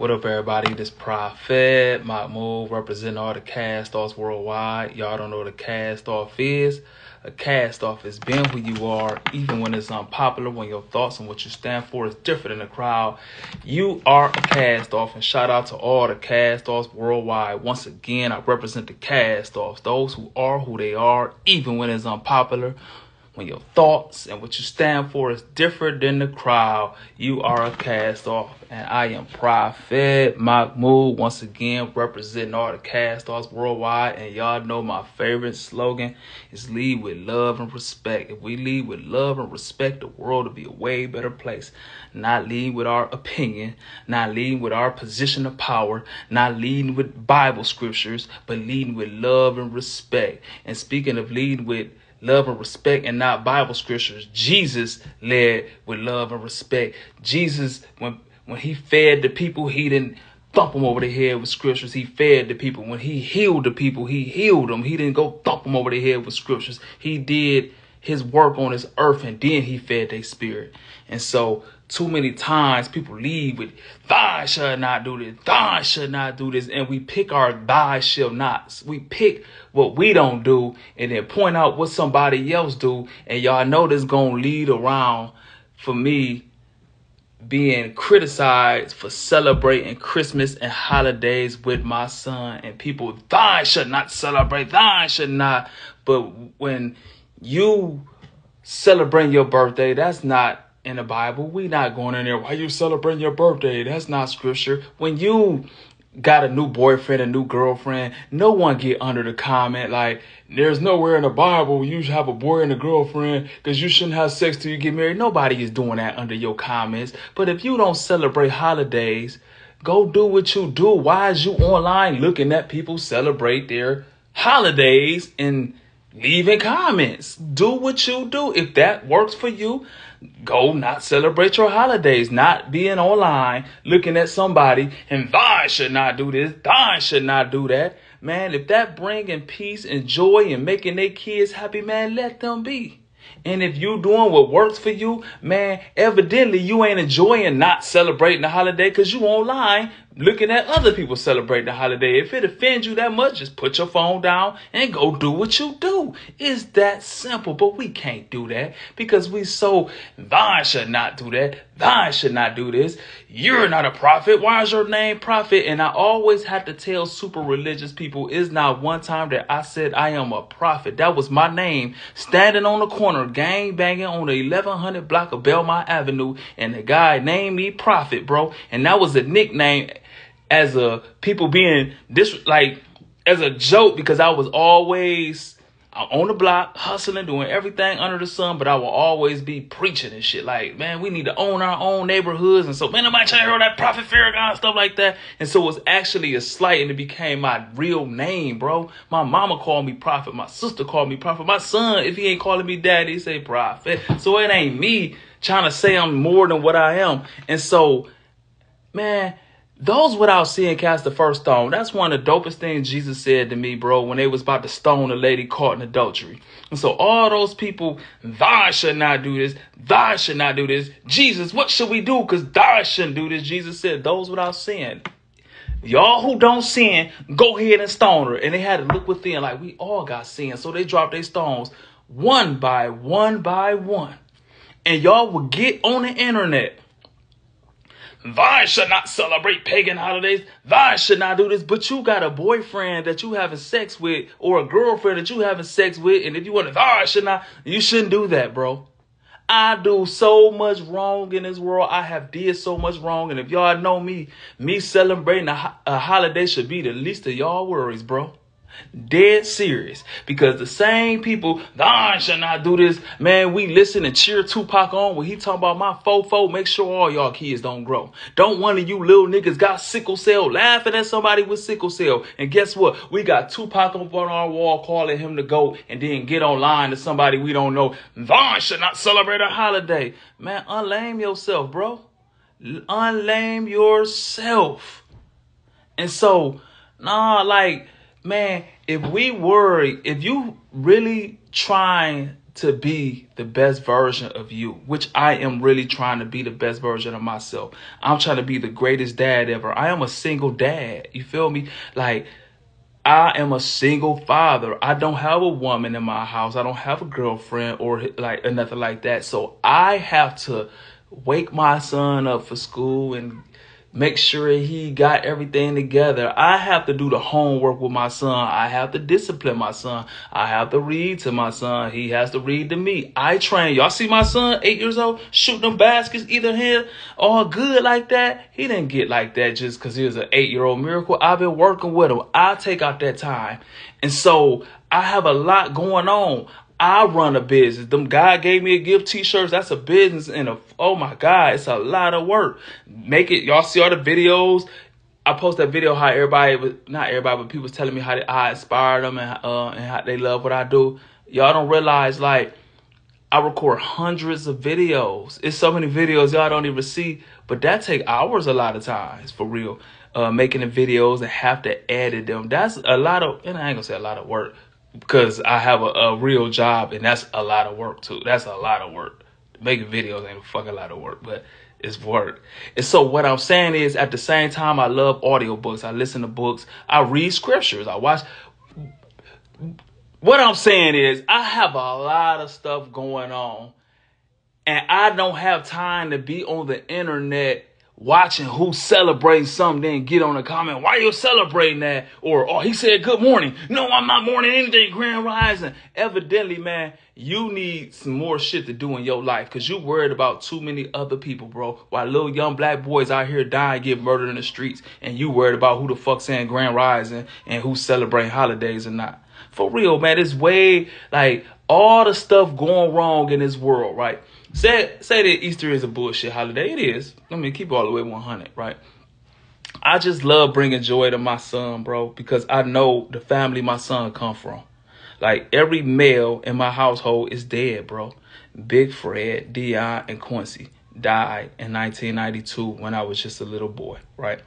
What up, everybody? This Prophet Mahmoud representing all the cast offs worldwide. Y'all don't know what a cast off is. A cast off is being who you are, even when it's unpopular, when your thoughts and what you stand for is different than the crowd. You are a cast off, and shout out to all the cast offs worldwide. Once again, I represent the cast offs, those who are who they are, even when it's unpopular when your thoughts and what you stand for is different than the crowd, you are a cast off. And I am Prophet Mahmoud, once again representing all the cast offs worldwide. And y'all know my favorite slogan is lead with love and respect. If we lead with love and respect, the world will be a way better place. Not leading with our opinion, not leading with our position of power, not leading with Bible scriptures, but leading with love and respect. And speaking of leading with love and respect and not Bible scriptures. Jesus led with love and respect. Jesus, when when he fed the people, he didn't thump them over the head with scriptures. He fed the people. When he healed the people, he healed them. He didn't go thump them over the head with scriptures. He did his work on this earth and then he fed their spirit. And so too many times people leave with thy shall not do this, thy shall not do this, and we pick our thy shall nots. We pick what we don't do and then point out what somebody else do, and y'all know this gonna lead around for me being criticized for celebrating Christmas and holidays with my son and people thy should not celebrate, thy should not. But when you celebrate your birthday, that's not in the Bible. We not going in there. Why you celebrating your birthday? That's not scripture. When you got a new boyfriend, a new girlfriend, no one get under the comment like there's nowhere in the Bible you should have a boy and a girlfriend because you shouldn't have sex till you get married. Nobody is doing that under your comments. But if you don't celebrate holidays, go do what you do. Why is you online looking at people celebrate their holidays and leaving comments? Do what you do. If that works for you, Go not celebrate your holidays, not being online looking at somebody and thy should not do this, thy should not do that. Man, if that bringing peace and joy and making their kids happy, man, let them be. And if you doing what works for you, man, evidently you ain't enjoying not celebrating the holiday because you online looking at other people celebrate the holiday. If it offends you that much, just put your phone down and go do what you do. It's that simple. But we can't do that because we so thine should not do that. Thine should not do this. You're not a prophet. Why is your name prophet? And I always have to tell super religious people, is not one time that I said I am a prophet. That was my name standing on the corner, gang banging on the 1100 block of Belmont Avenue. And the guy named me prophet, bro. And that was a nickname as a people being this like as a joke because I was always uh, on the block hustling, doing everything under the sun, but I will always be preaching and shit. Like, man, we need to own our own neighborhoods, and so man, nobody trying to hear that Prophet Farrakhan stuff like that. And so it was actually a slight, and it became my real name, bro. My mama called me Prophet, my sister called me Prophet, my son, if he ain't calling me Daddy, say Prophet. So it ain't me trying to say I'm more than what I am. And so, man those without seeing cast the first stone. That's one of the dopest things Jesus said to me, bro, when they was about to stone a lady caught in adultery. And so all those people, thou should not do this, thou should not do this. Jesus, what should we do? Because thou shouldn't do this. Jesus said, those without sin. Y'all who don't sin, go ahead and stone her. And they had to look within, like we all got sin. So they dropped their stones one by one by one. And y'all would get on the internet Thy should not celebrate pagan holidays. Thy should not do this. But you got a boyfriend that you having sex with or a girlfriend that you having sex with. And if you want to, thy should not, you shouldn't do that, bro. I do so much wrong in this world. I have did so much wrong. And if y'all know me, me celebrating a, a holiday should be the least of y'all worries, bro. Dead serious. Because the same people, I shall not do this. Man, we listen and cheer Tupac on when he talking about my fofo. Make sure all y'all kids don't grow. Don't one of you little niggas got sickle cell laughing at somebody with sickle cell. And guess what? We got Tupac up on our wall calling him to go and then get online to somebody we don't know. Vaughn should not celebrate a holiday. Man, unlame yourself, bro. Unlame yourself. And so, nah, like, man, if we worry, if you really trying to be the best version of you, which I am really trying to be the best version of myself. I'm trying to be the greatest dad ever. I am a single dad. You feel me? Like, I am a single father. I don't have a woman in my house. I don't have a girlfriend or like or nothing like that. So I have to wake my son up for school and make sure he got everything together. I have to do the homework with my son. I have to discipline my son. I have to read to my son. He has to read to me. I train. Y'all see my son, eight years old, shooting them baskets either here all good like that. He didn't get like that just because he was an eight year old miracle. I've been working with him. I take out that time. And so I have a lot going on. I run a business. Them guy gave me a gift t-shirts. That's a business and a oh my god, it's a lot of work. Make it. Y'all see all the videos. I post that video how everybody was not everybody, but people was telling me how they, I inspired them and uh, and how they love what I do. Y'all don't realize like I record hundreds of videos. It's so many videos y'all don't even see, but that take hours a lot of times for real. Uh, making the videos and have to edit them. That's a lot of, and I ain't gonna say a lot of work, because I have a, a, real job and that's a lot of work too. That's a lot of work. Making videos ain't a fucking lot of work, but it's work. And so what I'm saying is at the same time I love audiobooks. I listen to books. I read scriptures. I watch what I'm saying is I have a lot of stuff going on and I don't have time to be on the internet watching who celebrating something, then get on a comment, why you celebrating that? Or, oh, he said good morning. No, I'm not morning anything, grand rising. Evidently, man, you need some more shit to do in your life because you worried about too many other people, bro. While little young black boys out here dying, get murdered in the streets, and you worried about who the fuck saying grand rising and who's celebrating holidays or not. For real, man, it's way like all the stuff going wrong in this world, right? Say say that Easter is a bullshit holiday. It is. I mean, keep it all the way 100, right? I just love bringing joy to my son, bro, because I know the family my son come from. Like every male in my household is dead, bro. Big Fred, Dion, and Quincy died in 1992 when I was just a little boy, right?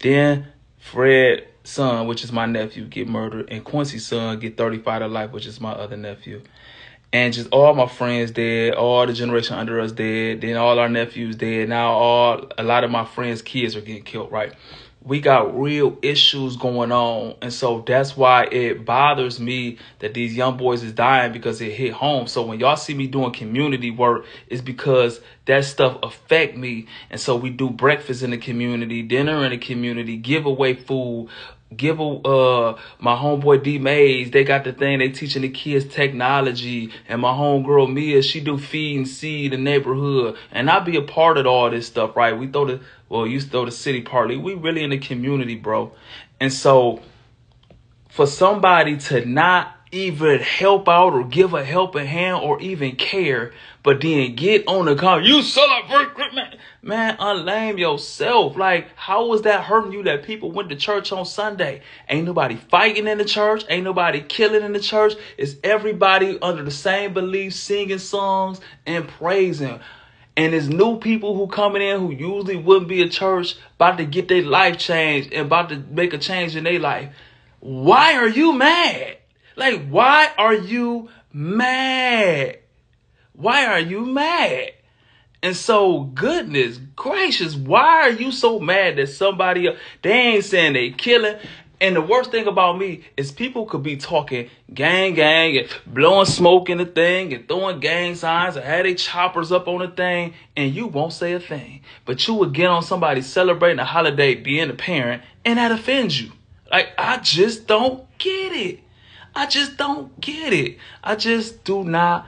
Then Fred's son, which is my nephew, get murdered, and Quincy's son get 35 to life, which is my other nephew and just all my friends dead, all the generation under us dead, then all our nephews dead. Now all a lot of my friends' kids are getting killed, right? We got real issues going on. And so that's why it bothers me that these young boys is dying because it hit home. So when y'all see me doing community work, it's because that stuff affect me. And so we do breakfast in the community, dinner in the community, give away food, give a uh my homeboy D Mays, they got the thing they teaching the kids technology and my homegirl Mia, she do feed and seed the neighborhood and I be a part of all this stuff, right? We throw the well, you throw the city partly. We really in the community, bro. And so for somebody to not even help out or give a helping hand or even care, but then get on the car, you celebrate man, man, unlame yourself. Like, how was that hurting you that people went to church on Sunday? Ain't nobody fighting in the church, ain't nobody killing in the church. It's everybody under the same belief, singing songs and praising. And it's new people who coming in who usually wouldn't be a church about to get their life changed and about to make a change in their life. Why are you mad? Like, why are you mad? Why are you mad? And so, goodness gracious, why are you so mad that somebody else, they ain't saying they killing? And the worst thing about me is people could be talking gang gang and blowing smoke in the thing and throwing gang signs and had they choppers up on the thing and you won't say a thing. But you would get on somebody celebrating a holiday being a parent and that offends you. Like I just don't get it. I just don't get it. I just do not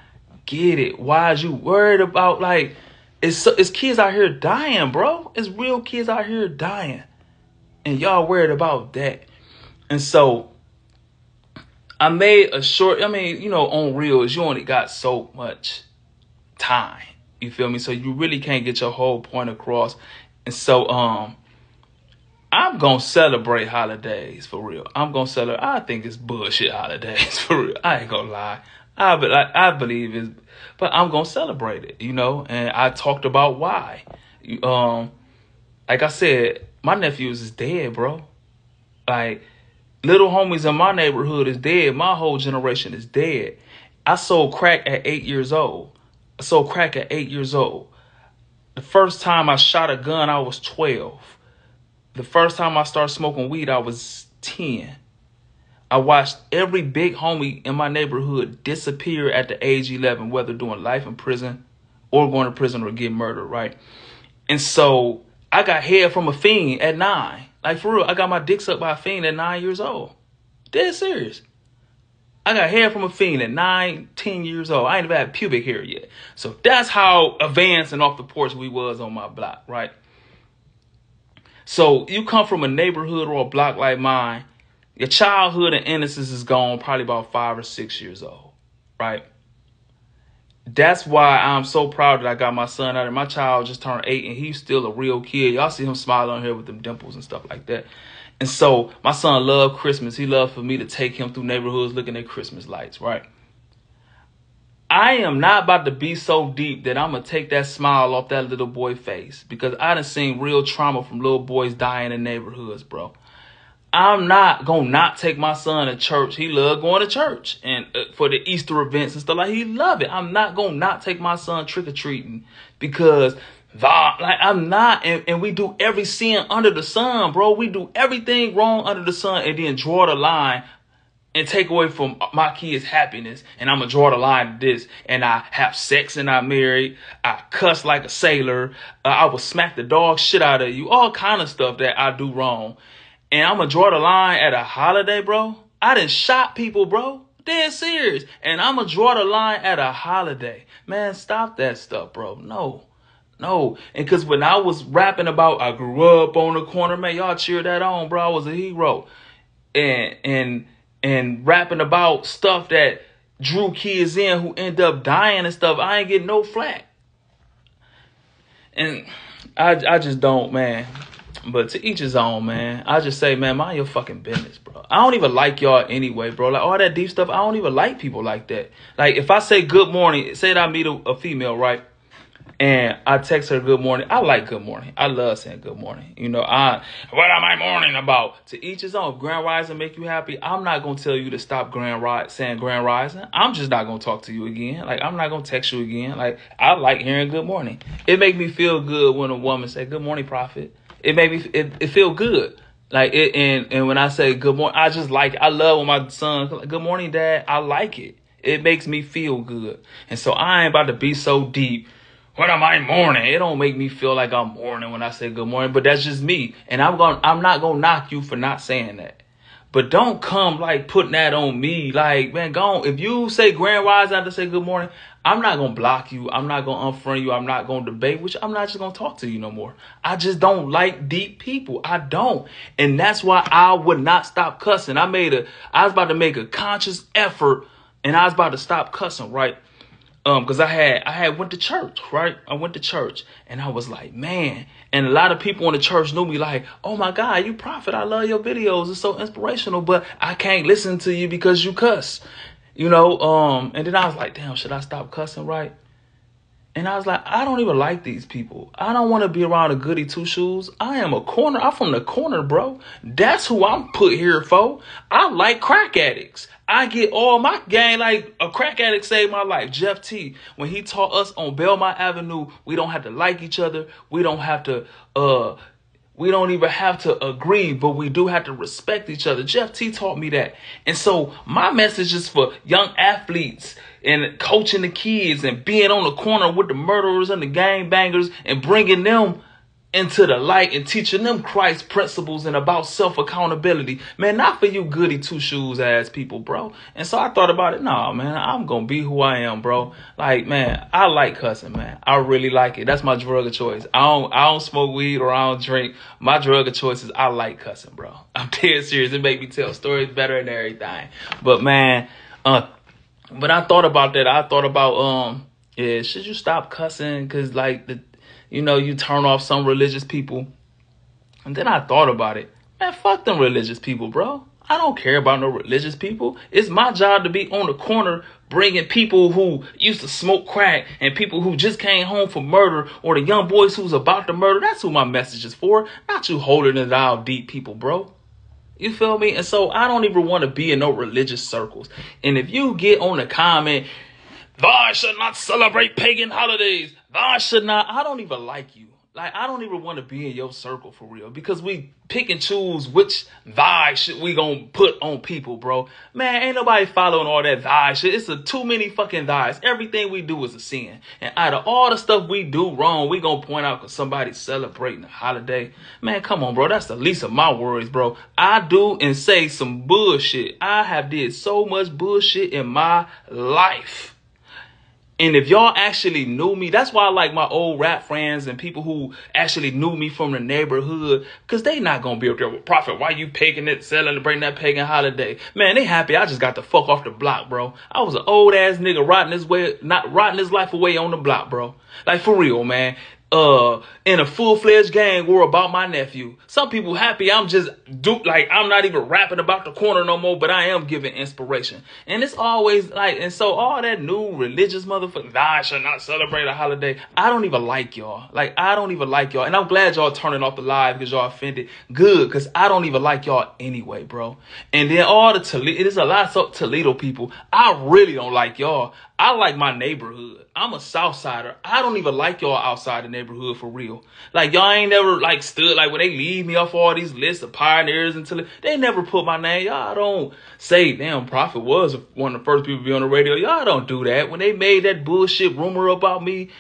get it. Why is you worried about like it's it's kids out here dying, bro. It's real kids out here dying, and y'all worried about that. And so I made a short. I mean, you know, on reels, you only got so much time. You feel me? So you really can't get your whole point across. And so, um, I'm gonna celebrate holidays for real. I'm gonna celebrate. I think it's bullshit holidays for real. I ain't gonna lie. I be, I, I believe it's, but I'm gonna celebrate it, you know. And I talked about why. Um, like I said, my nephews is dead, bro. Like little homies in my neighborhood is dead. My whole generation is dead. I sold crack at eight years old. I sold crack at eight years old. The first time I shot a gun, I was 12. The first time I started smoking weed, I was 10. I watched every big homie in my neighborhood disappear at the age 11, whether doing life in prison or going to prison or getting murdered, right? And so I got head from a fiend at nine. Like for real, I got my dick sucked by a fiend at nine years old. Dead serious. I got hair from a fiend at nine, ten years old. I ain't even had pubic hair yet. So that's how advanced and off the porch we was on my block, right? So you come from a neighborhood or a block like mine, your childhood and innocence is gone probably about five or six years old, right? That's why I'm so proud that I got my son out of my child just turned eight and he's still a real kid. Y'all see him smiling on here with them dimples and stuff like that. And so my son loved Christmas. He loved for me to take him through neighborhoods looking at Christmas lights, right? I am not about to be so deep that I'm gonna take that smile off that little boy face because I done seen real trauma from little boys dying in neighborhoods, bro. I'm not gonna not take my son to church. He love going to church and uh, for the Easter events and stuff like he love it. I'm not gonna not take my son trick or treating because like I'm not, and, and we do every sin under the sun, bro. We do everything wrong under the sun, and then draw the line and take away from my kids' happiness. And I'm gonna draw the line to this. And I have sex and I married. I cuss like a sailor. Uh, I will smack the dog shit out of you. All kind of stuff that I do wrong. And I'm gonna draw the line at a holiday, bro. I didn't shot people, bro. Dead serious. And I'm gonna draw the line at a holiday. Man, stop that stuff, bro. No. No, and because when I was rapping about I grew up on the corner, man, y'all cheer that on, bro. I was a hero, and and and rapping about stuff that drew kids in who end up dying and stuff. I ain't getting no flack, and I I just don't, man. But to each his own, man. I just say, man, mind your fucking business, bro. I don't even like y'all anyway, bro. Like all that deep stuff, I don't even like people like that. Like if I say good morning, say that I meet a, a female, right? and I text her good morning. I like good morning. I love saying good morning. You know, I what am I morning about? To each his own. Grand Rising make you happy. I'm not gonna tell you to stop Grand Rise saying Grand Rising. I'm just not gonna talk to you again. Like I'm not gonna text you again. Like I like hearing good morning. It make me feel good when a woman say good morning, prophet. It made me it, it feel good. Like it and and when I say good morning, I just like I love when my son like, good morning, dad. I like it. It makes me feel good. And so I ain't about to be so deep what am I mourning? It don't make me feel like I'm mourning when I say good morning, but that's just me. And I'm going to I'm not gonna knock you for not saying that. But don't come like putting that on me. Like, man, go on. If you say grand rise after say good morning, I'm not gonna block you. I'm not gonna unfriend you. I'm not gonna debate, which I'm not just gonna talk to you no more. I just don't like deep people. I don't. And that's why I would not stop cussing. I made a I was about to make a conscious effort and I was about to stop cussing, right? um because i had i had went to church right i went to church and i was like man and a lot of people in the church knew me like oh my god you prophet i love your videos it's so inspirational but i can't listen to you because you cuss you know um and then i was like damn should i stop cussing right and I was like, I don't even like these people. I don't want to be around a goody two shoes. I am a corner. I'm from the corner, bro. That's who I'm put here for. I like crack addicts. I get all my gang like a crack addict saved my life. Jeff T, when he taught us on Belmont Avenue, we don't have to like each other. We don't have to uh we don't even have to agree, but we do have to respect each other. Jeff T taught me that. And so my message is for young athletes and coaching the kids and being on the corner with the murderers and the gang bangers and bringing them into the light and teaching them Christ principles and about self accountability. Man, not for you goody two shoes ass people, bro. And so I thought about it. Nah, man, I'm gonna be who I am, bro. Like, man, I like cussing, man. I really like it. That's my drug of choice. I don't, I don't smoke weed or I don't drink. My drug of choice is I like cussing, bro. I'm dead serious. It make me tell stories better and everything. But man, uh, but I thought about that. I thought about um, yeah, should you stop cussing? Cause like the you know, you turn off some religious people. And then I thought about it. Man, fuck them religious people, bro. I don't care about no religious people. It's my job to be on the corner bringing people who used to smoke crack and people who just came home from murder or the young boys who's about to murder. That's who my message is for. Not you holding it out deep people, bro. You feel me? And so I don't even want to be in no religious circles. And if you get on the comment, thou should not celebrate pagan holidays, thou should not, I don't even like you. Like I don't even want to be in your circle for real because we pick and choose which thy shit we gonna put on people, bro. Man, ain't nobody following all that thy shit. It's a too many fucking thys. Everything we do is a sin, and out of all the stuff we do wrong, we gonna point out because somebody's celebrating a holiday. Man, come on, bro. That's the least of my worries, bro. I do and say some bullshit. I have did so much bullshit in my life. And if y'all actually knew me, that's why I like my old rap friends and people who actually knew me from the neighborhood, cause they not gonna be up there with Prophet. Why you pagan it, celebrating that pagan holiday? Man, they happy. I just got the fuck off the block, bro. I was an old ass nigga rotting his way, not rotting his life away on the block, bro. Like for real, man uh in a full-fledged gang war about my nephew. Some people happy I'm just do like I'm not even rapping about the corner no more, but I am giving inspiration. And it's always like and so all that new religious motherfucker, I should not celebrate a holiday. I don't even like y'all. Like I don't even like y'all. And I'm glad y'all turning off the live because y'all offended. Good, because I don't even like y'all anyway, bro. And then all the Toledo, it is a lot of Toledo people. I really don't like y'all. I like my neighborhood. I'm a South Sider. I don't even like y'all outside the neighborhood for real. Like y'all ain't never like stood like when they leave me off all these lists of pioneers until they never put my name. Y'all don't say damn Prophet was one of the first people to be on the radio. Y'all don't do that. When they made that bullshit rumor about me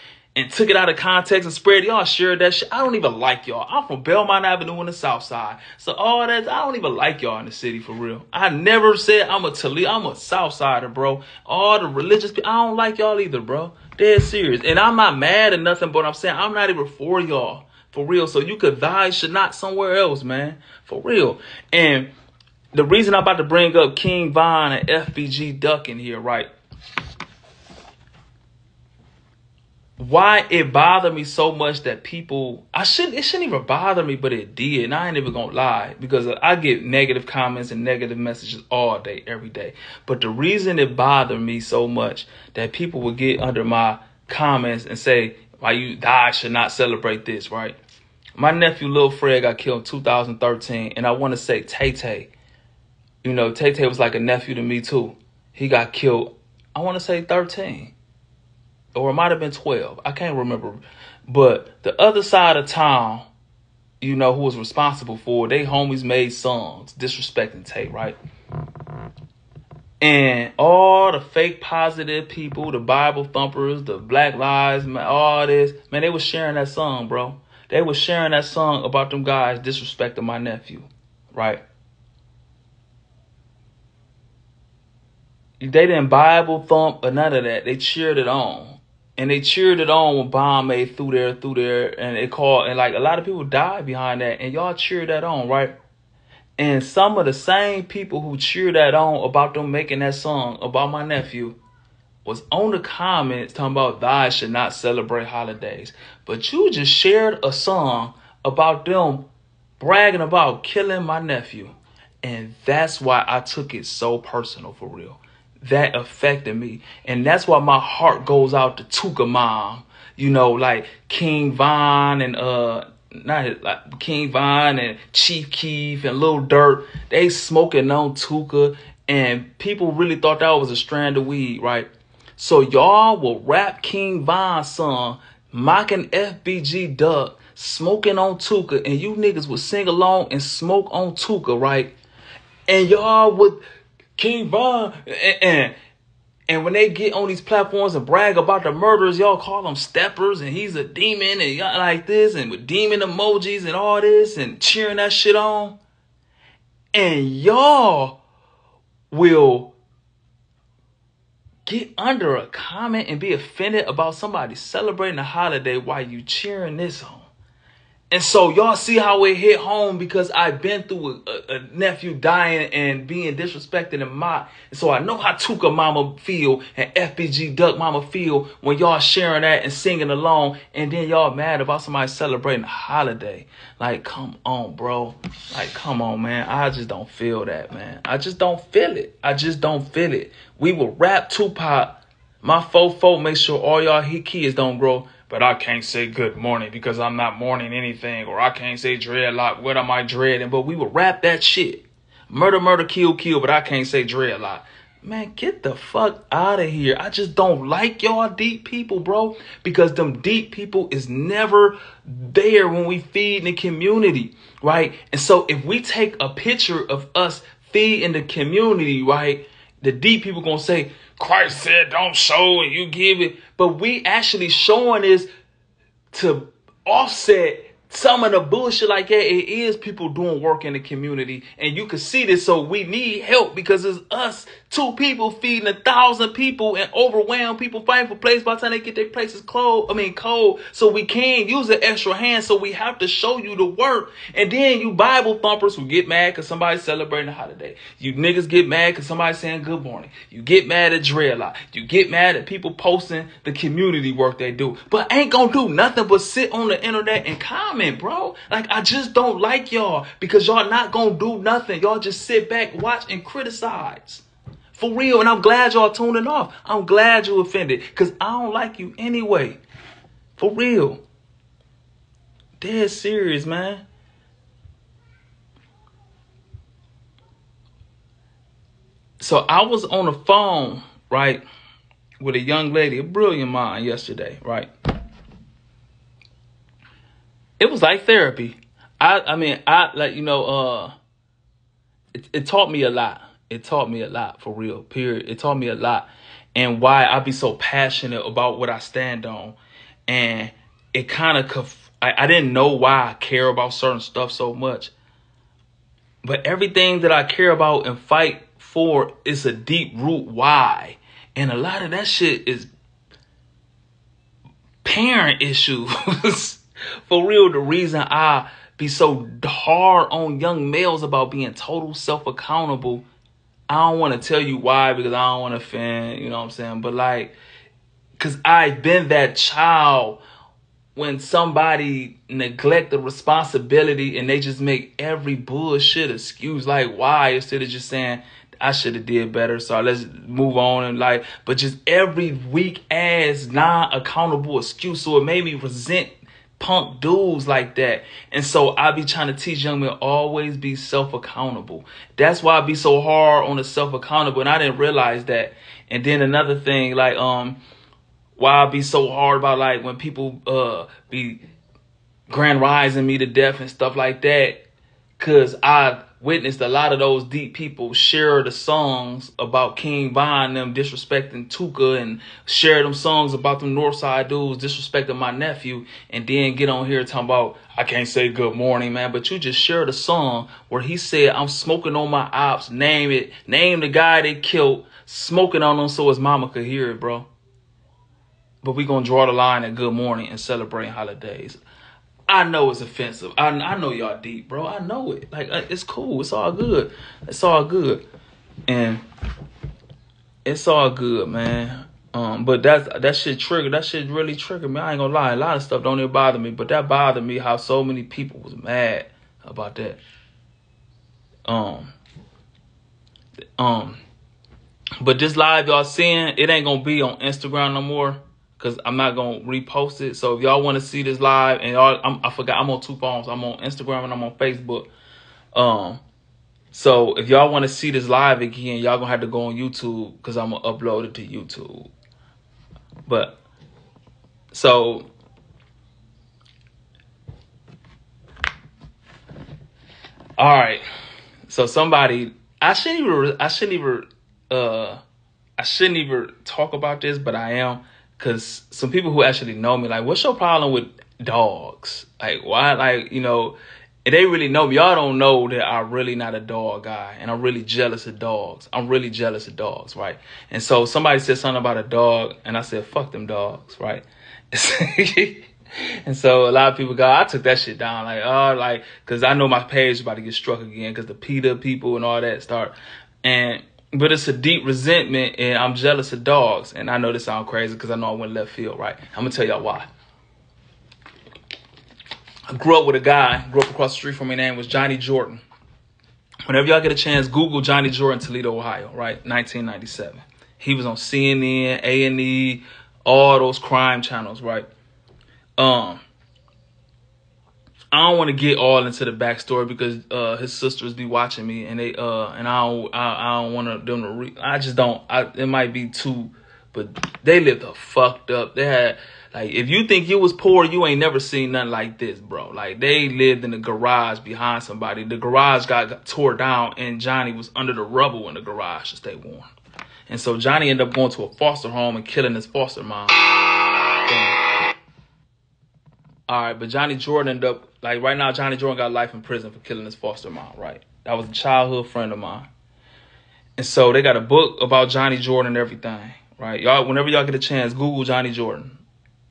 and took it out of context and spread y'all shared that shit. I don't even like y'all. I'm from Belmont Avenue on the south side. So all that I don't even like y'all in the city for real. I never said I'm a Toledo, I'm a south sider, bro. All the religious people, I don't like y'all either, bro. Dead serious. And I'm not mad or nothing, but I'm saying I'm not even for y'all. For real. So you could die should not somewhere else, man. For real. And the reason I'm about to bring up King Von and FBG Duck in here, right? Why it bothered me so much that people I shouldn't it shouldn't even bother me, but it did. And I ain't even gonna lie because I get negative comments and negative messages all day, every day. But the reason it bothered me so much that people would get under my comments and say, Why you die should not celebrate this, right? My nephew Lil Fred got killed in 2013, and I want to say Tay Tay. You know, Tay Tay was like a nephew to me too. He got killed, I want to say 13 or it might have been 12. I can't remember. But the other side of town, you know, who was responsible for they homies made songs disrespecting Tate, right? And all the fake positive people, the Bible thumpers, the Black Lives, all this, man, they was sharing that song, bro. They was sharing that song about them guys disrespecting my nephew, right? They didn't Bible thump or none of that. They cheered it on and they cheered it on when bomb made through there, through there, and it called, and like a lot of people died behind that, and y'all cheered that on, right? And some of the same people who cheered that on about them making that song about my nephew was on the comments talking about I should not celebrate holidays. But you just shared a song about them bragging about killing my nephew. And that's why I took it so personal for real that affected me. And that's why my heart goes out to Tooka mom. You know, like King Von and uh not like King Von and Chief Keef and Lil Durk. they smoking on Tooka and people really thought that was a strand of weed, right? So y'all will rap King Von's song, mocking FBG Duck, smoking on Tooka, and you niggas would sing along and smoke on Tooka, right? And y'all would King Von, and, and, when they get on these platforms and brag about the murders, y'all call them steppers, and he's a demon, and y'all like this, and with demon emojis and all this, and cheering that shit on. And y'all will get under a comment and be offended about somebody celebrating a holiday while you cheering this on. And so y'all see how it hit home because I've been through a, a, nephew dying and being disrespected and mocked. And so I know how Tooka mama feel and FBG Duck mama feel when y'all sharing that and singing along and then y'all mad about somebody celebrating a holiday. Like, come on, bro. Like, come on, man. I just don't feel that, man. I just don't feel it. I just don't feel it. We will rap Tupac. My fofo make sure all y'all kids don't grow but I can't say good morning because I'm not mourning anything, or I can't say dreadlock. What am I dreading? But we would rap that shit. Murder, murder, kill, kill, but I can't say dreadlock. Man, get the fuck out of here. I just don't like y'all deep people, bro. Because them deep people is never there when we feed in the community, right? And so if we take a picture of us feeding the community, right? The deep people gonna say, Christ said don't show and you give it. But we actually showing is to offset some of the bullshit like that, it is people doing work in the community. And you can see this. So we need help because it's us, two people feeding a thousand people and overwhelmed people fighting for place by the time they get their places closed. I mean, cold. So we can't use an extra hand. So we have to show you the work. And then you Bible thumpers who get mad because somebody's celebrating a holiday. You niggas get mad because somebody's saying good morning. You get mad at dreadlock. You get mad at people posting the community work they do. But ain't gonna do nothing but sit on the internet and comment comment, bro. Like, I just don't like y'all because y'all not gonna do nothing. Y'all just sit back, watch, and criticize. For real. And I'm glad y'all tuning off. I'm glad you offended because I don't like you anyway. For real. Dead serious, man. So I was on the phone, right, with a young lady, a brilliant mind yesterday, right? It was like therapy. I I mean I like you know uh it, it taught me a lot. It taught me a lot for real. Period. It taught me a lot and why I be so passionate about what I stand on. And it kind of conf- I, I didn't know why I care about certain stuff so much. But everything that I care about and fight for is a deep root why. And a lot of that shit is parent issues. For real, the reason I be so hard on young males about being total self accountable, I don't want to tell you why because I don't want to offend, you know what I'm saying? But like, because I've been that child when somebody neglect the responsibility and they just make every bullshit excuse like why instead of just saying I should have did better so let's move on and like but just every weak ass non accountable excuse so it made me resent punk dudes like that. And so I be trying to teach young men always be self accountable. That's why I be so hard on the self accountable. And I didn't realize that. And then another thing, like um, why I be so hard about like when people uh be grand rising me to death and stuff like that, cause I witnessed a lot of those deep people share the songs about King Von them disrespecting Tooka and share them songs about them Northside dudes disrespecting my nephew and then get on here talking about I can't say good morning, man, but you just shared a song where he said I'm smoking on my ops, name it, name the guy they killed, smoking on them so his mama could hear it, bro. But we gonna draw the line at good morning and celebrate holidays. I know it's offensive. I, I know y'all deep, bro. I know it. Like it's cool. It's all good. It's all good, and it's all good, man. Um, but that's that shit triggered. That shit really triggered me. I ain't gonna lie. A lot of stuff don't even bother me, but that bothered me. How so many people was mad about that. Um. Um. But this live y'all seeing, it ain't gonna be on Instagram no more because I'm not gonna repost it. So if y'all want to see this live, and y'all, I'm, I forgot I'm on two phones. I'm on Instagram and I'm on Facebook. Um, so if y'all want to see this live again, y'all gonna have to go on YouTube because I'm gonna upload it to YouTube. But so all right. So somebody, I shouldn't even, I shouldn't even, uh, I shouldn't even talk about this, but I am because some people who actually know me, like, what's your problem with dogs? Like, why, like, you know, they really know me. Y'all don't know that I'm really not a dog guy, and I'm really jealous of dogs. I'm really jealous of dogs, right? And so somebody said something about a dog, and I said, fuck them dogs, right? and so a lot of people go, I took that shit down, like, oh, like, because I know my page about to get struck again, because the PETA people and all that start. And but it's a deep resentment, and I'm jealous of dogs. And I know this sounds crazy because I know I went left field, right? I'm gonna tell y'all why. I grew up with a guy, grew up across the street from me, name was Johnny Jordan. Whenever y'all get a chance, Google Johnny Jordan, Toledo, Ohio, right? 1997. He was on CNN, A&E, all those crime channels, right? Um, I don't want to get all into the backstory because uh, his sisters be watching me, and they uh, and I don't I, I don't want them to. Re- I just don't. I it might be too, but they lived a fucked up. They had like if you think you was poor, you ain't never seen nothing like this, bro. Like they lived in the garage behind somebody. The garage got, got tore down, and Johnny was under the rubble in the garage to stay warm. And so Johnny ended up going to a foster home and killing his foster mom. All right, but Johnny Jordan ended up like right now. Johnny Jordan got life in prison for killing his foster mom. Right, that was a childhood friend of mine. And so they got a book about Johnny Jordan and everything. Right, y'all. Whenever y'all get a chance, Google Johnny Jordan.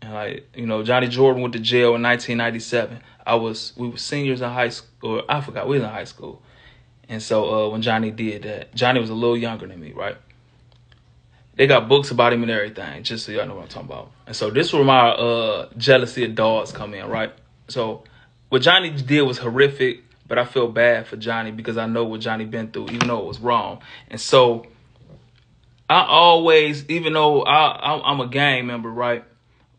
And like you know, Johnny Jordan went to jail in 1997. I was we were seniors in high school. I forgot we was in high school. And so uh, when Johnny did that, Johnny was a little younger than me, right? They got books about him and everything, just so y'all know what I'm talking about. And so this is where my uh, jealousy of dogs come in, right? So what Johnny did was horrific, but I feel bad for Johnny because I know what Johnny been through, even though it was wrong. And so I always, even though I, I'm a gang member, right?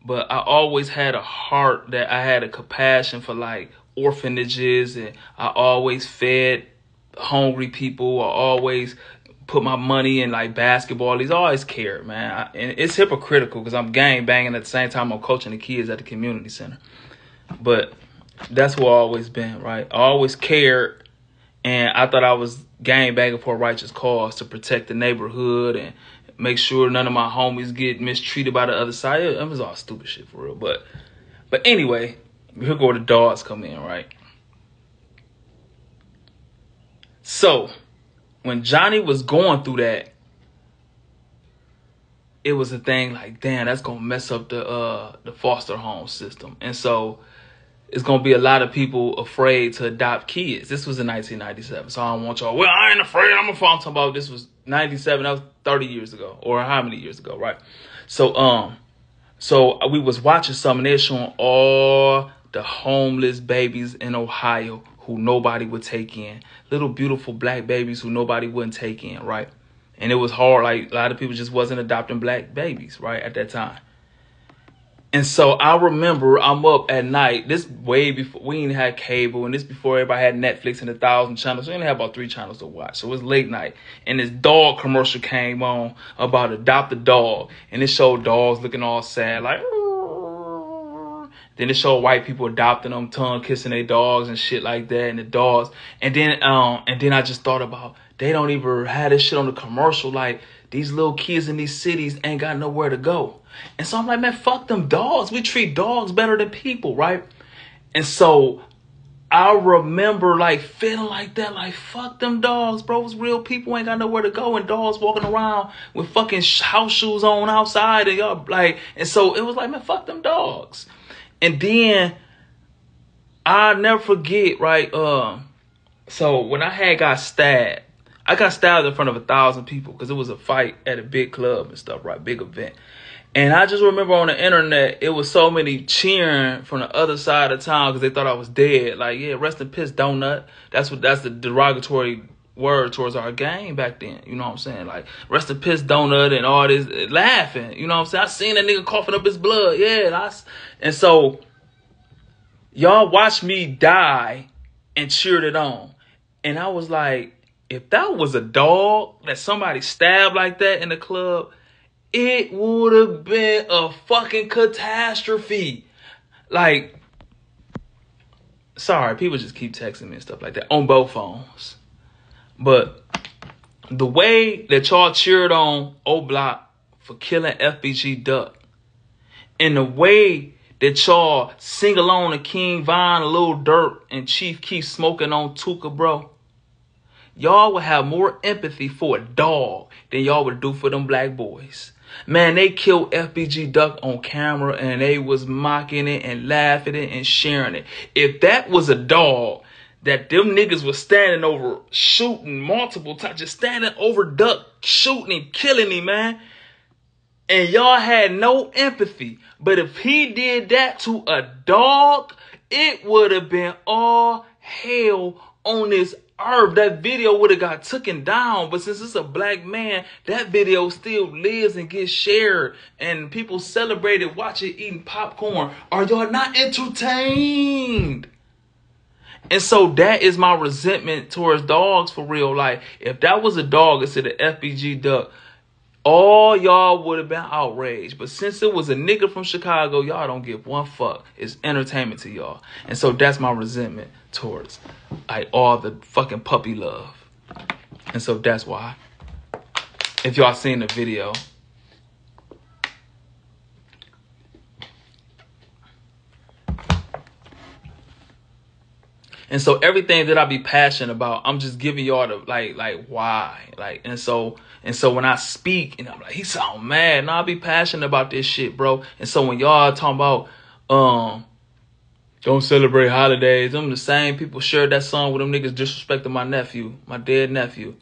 But I always had a heart that I had a compassion for like orphanages, and I always fed hungry people. I always put my money in like basketball. He's always cared, man. And it's hypocritical because I'm gang banging at the same time I'm coaching the kids at the community center. But that's what I always been, right? I always cared, and I thought I was gang banging for a righteous cause to protect the neighborhood and make sure none of my homies get mistreated by the other side. It was all stupid shit for real. But but anyway, here go the dogs come in, right? So when Johnny was going through that, it was a thing like, damn, that's gonna mess up the uh the foster home system. And so it's gonna be a lot of people afraid to adopt kids. This was in 1997, so I don't want y'all. Well, I ain't afraid. I'm a talking about this was 97. That was 30 years ago, or how many years ago, right? So um, so we was watching some, and they're showing all the homeless babies in Ohio who nobody would take in. Little beautiful black babies who nobody wouldn't take in, right? And it was hard. Like a lot of people just wasn't adopting black babies, right, at that time. And so I remember I'm up at night. This way before we didn't have cable, and this before everybody had Netflix and a thousand channels. We only had about three channels to watch. So it was late night, and this dog commercial came on about adopt a dog, and it showed dogs looking all sad, like. Then it showed white people adopting them, tongue kissing their dogs and shit like that, and the dogs. And then um and then I just thought about they don't even have this shit on the commercial. Like these little kids in these cities ain't got nowhere to go. And so I'm like, man, fuck them dogs. We treat dogs better than people, right? And so I remember like feeling like that, like fuck them dogs, bro. It's real people ain't got nowhere to go, and dogs walking around with fucking house shoes on outside, and y'all like, and so it was like, man, fuck them dogs. And then I'll never forget, right? Uh, so when I had got stabbed, I got stabbed in front of a thousand people because it was a fight at a big club and stuff, right? Big event. And I just remember on the internet, it was so many cheering from the other side of town because they thought I was dead. Like, yeah, rest in donut. That's what that's the derogatory word towards our game back then. You know what I'm saying? Like, rest in piss donut, and all this laughing. You know what I'm saying? I seen that nigga coughing up his blood. Yeah, that's and so y'all watched me die and cheered it on, and I was like, if that was a dog that somebody stabbed like that in the club, it would have been a fucking catastrophe. Like, sorry, people just keep texting me and stuff like that on both phones. But the way that y'all cheered on O Block for killing FBG Duck, and the way that y'all sing along to King Von, Lil Durk, and Chief Keef smoking on Tooka, bro, y'all would have more empathy for a dog than y'all would do for them black boys. Man, they killed FBG Duck on camera and they was mocking it and laughing it and sharing it. If that was a dog, that them niggas was standing over shooting multiple times, just standing over Duck, shooting and killing him, man. And y'all had no empathy. But if he did that to a dog, it would have been all hell on this earth. That video would have got taken down. But since it's a black man, that video still lives and gets shared. And people celebrate it, watch it, eating popcorn. Are y'all not entertained? And so that is my resentment towards dogs for real. Like, if that was a dog instead of FBG duck, all y'all would have been outraged. But since it was a nigga from Chicago, y'all don't give one fuck. It's entertainment to y'all. And so that's my resentment towards like all the fucking puppy love. And so that's why. If y'all seen the video, And so everything that I be passionate about, I'm just giving y'all the like like why. Like and so and so when I speak and I'm like, he sound mad. Now I be passionate about this shit, bro. And so when y'all talking about um don't celebrate holidays, them the same people shared that song with them niggas disrespecting my nephew, my dead nephew.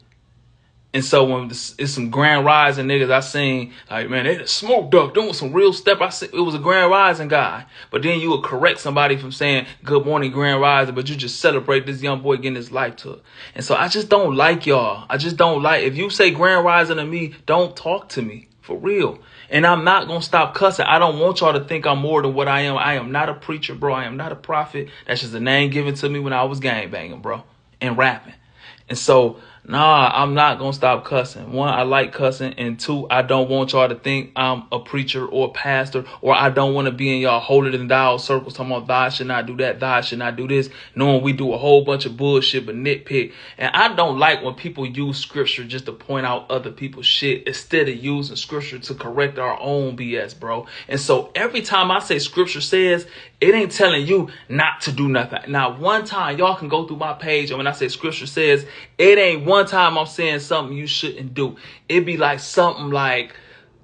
And so when it's some grand rising niggas, I seen like man, they the smoke duck doing some real step. I said it was a grand rising guy, but then you would correct somebody from saying good morning grand rising, but you just celebrate this young boy getting his life took. And so I just don't like y'all. I just don't like if you say grand rising to me, don't talk to me for real. And I'm not gonna stop cussing. I don't want y'all to think I'm more than what I am. I am not a preacher, bro. I am not a prophet. That's just a name given to me when I was gang banging, bro, and rapping. And so Nah, I'm not gonna stop cussing. One, I like cussing, and two, I don't want y'all to think I'm a preacher or a pastor, or I don't want to be in y'all holier than thou circles talking about thou should not do that, thou should not do this, knowing we do a whole bunch of bullshit but nitpick. And I don't like when people use scripture just to point out other people's shit instead of using scripture to correct our own BS, bro. And so every time I say scripture says, it ain't telling you not to do nothing. Now, one time y'all can go through my page, and when I say scripture says, it ain't one time I'm saying something you shouldn't do. It'd be like something like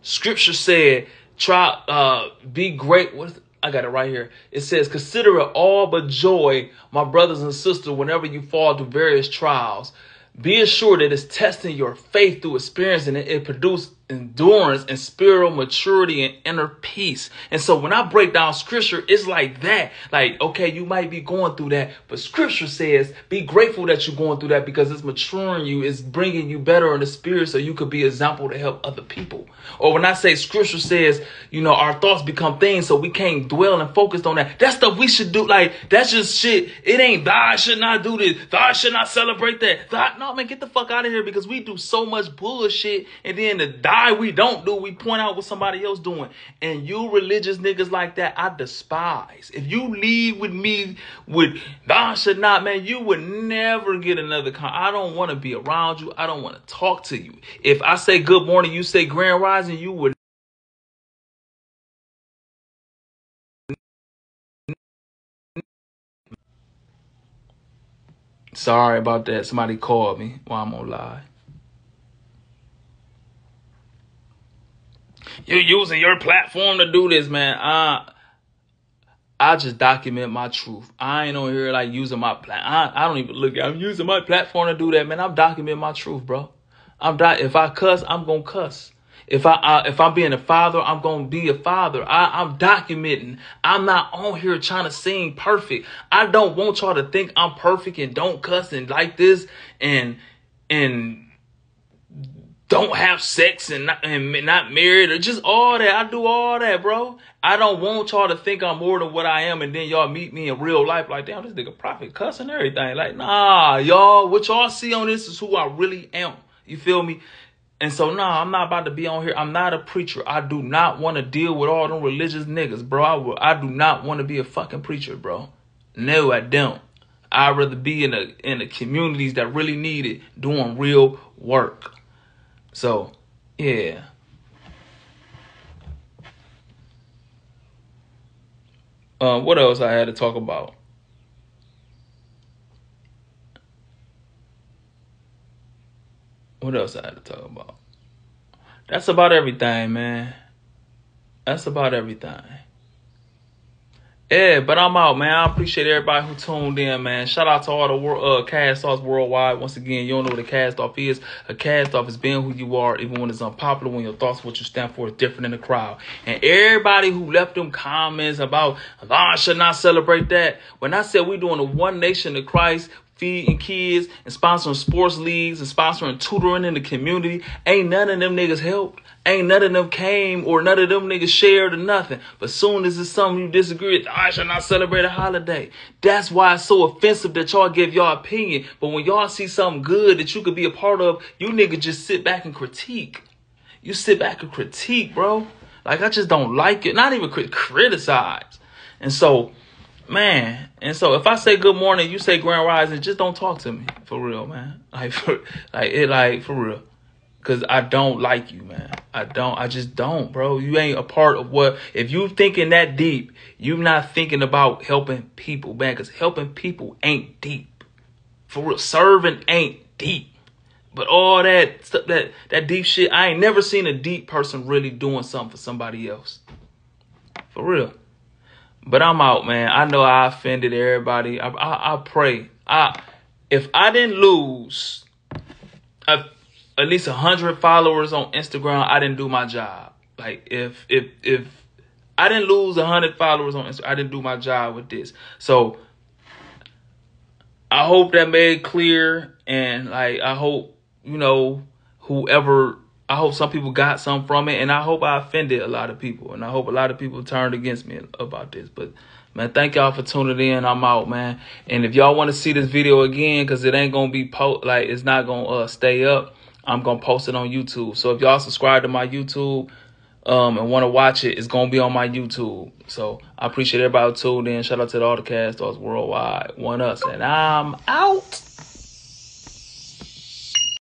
scripture said, try uh be great. with I got it right here. It says, consider it all but joy, my brothers and sisters, whenever you fall through various trials. Be assured that it's testing your faith through experience and it, it produces endurance and spiritual maturity and inner peace. And so when I break down scripture, it's like that. Like, okay, you might be going through that, but scripture says be grateful that you're going through that because it's maturing you, it's bringing you better in the spirit so you could be example to help other people. Or when I say scripture says, you know, our thoughts become things so we can't dwell and focus on that. That stuff we should do. Like, that's just shit. It ain't thou should not do this. Thou should not celebrate that. Thou, no, man, get the fuck out of here because we do so much bullshit and then the we don't do, we point out what somebody else doing. And you religious niggas like that, I despise. If you leave with me with thou should not, man, you would never get another con. I don't want to be around you. I don't want to talk to you. If I say good morning, you say grand rising, you would Sorry about that. Somebody called me while I'm on live. You're using your platform to do this, man. I I just document my truth. I ain't on here like using my plat. I, I don't even look. I'm using my platform to do that, man. I'm documenting my truth, bro. I'm di- if I cuss, I'm gonna cuss. If I, I if I'm being a father, I'm gonna be a father. I, I'm documenting. I'm not on here trying to sing perfect. I don't want y'all to think I'm perfect and don't cuss and like this and and don't have sex and not, and not married or just all that. I do all that, bro. I don't want y'all to think I'm more than what I am, and then y'all meet me in real life like, damn, this nigga prophet cussing everything. Like, nah, y'all, what y'all see on this is who I really am. You feel me? And so, nah, I'm not about to be on here. I'm not a preacher. I do not want to deal with all them religious niggas, bro. I, will, I do not want to be a fucking preacher, bro. No, I don't. I'd rather be in the in the communities that really need it, doing real work. So, yeah. Um, what else I had to talk about? What else I had to talk about? That's about everything, man. That's about everything. Yeah, but I'm out, man. I appreciate everybody who tuned in, man. Shout out to all the world, uh, cast offs worldwide. Once again, you don't know what a cast off is. A cast off is being who you are, even when it's unpopular, when your thoughts, what you stand for, is different in the crowd. And everybody who left them comments about, I should not celebrate that. When I said we're doing a one nation of Christ, feeding kids and sponsoring sports leagues and sponsoring tutoring in the community, ain't none of them niggas helped. Ain't none of them came or none of them niggas shared or nothing. But soon as it's something you disagree with, I shall not celebrate a holiday. That's why it's so offensive that y'all give y'all opinion. But when y'all see something good that you could be a part of, you niggas just sit back and critique. You sit back and critique, bro. Like I just don't like it. Not even crit- criticize. And so, man. And so if I say good morning, you say grand rising, just don't talk to me for real, man. Like for like it, like for real. Cause I don't like you, man. I don't. I just don't, bro. You ain't a part of what. If you thinking that deep, you're not thinking about helping people, man. Cause helping people ain't deep. For real, serving ain't deep. But all that stuff, that that deep shit, I ain't never seen a deep person really doing something for somebody else. For real. But I'm out, man. I know I offended everybody. I I, I pray. I if I didn't lose a at least 100 followers on Instagram, I didn't do my job. Like if if if I didn't lose 100 followers on Instagram, I didn't do my job with this. So I hope that made clear and like I hope you know whoever I hope some people got some from it and I hope I offended a lot of people and I hope a lot of people turned against me about this. But man, thank y'all for tuning in. I'm out, man. And if y'all want to see this video again cuz it ain't to be po- like it's not to uh, stay up I'm gonna post it on YouTube. So if y'all subscribe to my YouTube um, and want to watch it, it's gonna be on my YouTube. So I appreciate everybody tuned in. Shout out to all the cast, those worldwide, one us, and I'm out.